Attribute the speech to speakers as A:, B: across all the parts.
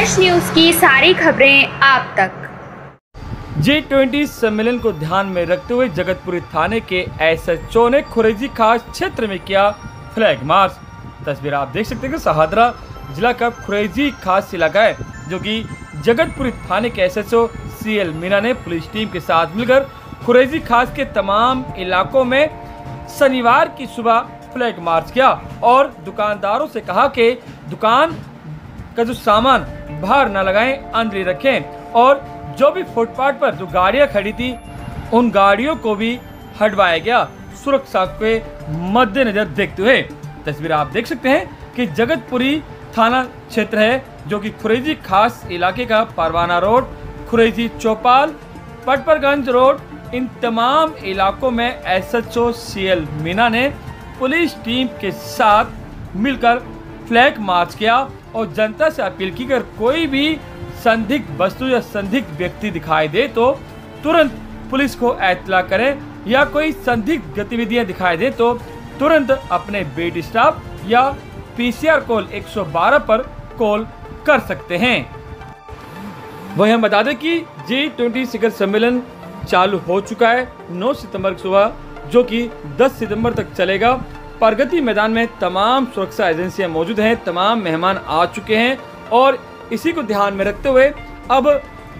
A: Flash news की सारी खबरें आप तक।
B: जी ट्वेंटी सम्मेलन को ध्यान में रखते हुए जगतपुरी थाने के एसएचओ ने खुरेजी खास क्षेत्र में किया फ्लैग मार्च तस्वीर आप देख सकते हैं सहादरा जिला का खुरेजी खास इलाका है, जो कि जगतपुरी थाने के एसएचओ सीएल मीना ने पुलिस टीम के साथ मिलकर खुरेजी खास के तमाम इलाकों में शनिवार की सुबह फ्लैग मार्च किया और दुकानदारों से कहा कि दुकान का जो सामान बाहर न लगाएँ, अंदर ही रखें। और जो भी फुटपाथ पर जो गाड़ियाँ खड़ी थी, उन गाड़ियों को भी हटवाया गया। सुरक्षा के मद्देनजर देखते हुए। तस्वीर आप देख सकते हैं कि जगतपुरी थाना क्षेत्र है, जो कि खुरेजी खास इलाके का परवाना रोड, खुरेजी चौपाल, पटपरगंज रोड, इन तमाम इलाकों में S H O C L Meena ने पुलिस टीम के साथ मिलकर फ्लैग मार्च किया और जनता से अपील की अगर कोई भी संदिग्ध वस्तु या संदिग्ध व्यक्ति दिखाई दे तो तुरंत पुलिस को एतला करें या कोई संदिग्ध गतिविधियाँ दिखाई दे तो तुरंत अपने बेट स्टाफ या पीसीआर कॉल 112 पर कॉल कर सकते हैं। वही हम बता दें कि जी ट्वेंटी शिखर सम्मेलन चालू हो चुका है 9 सितंबर सुबह, जो कि 10 सितंबर तक चलेगा। प्रगति मैदान में तमाम सुरक्षा एजेंसियाँ मौजूद हैं, तमाम मेहमान आ चुके हैं और इसी को ध्यान में रखते हुए अब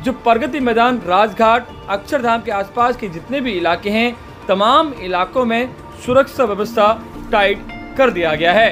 B: जो प्रगति मैदान राजघाट, अक्षरधाम के आसपास के जितने भी इलाके हैं, तमाम इलाकों में सुरक्षा व्यवस्था टाइट कर दिया गया है।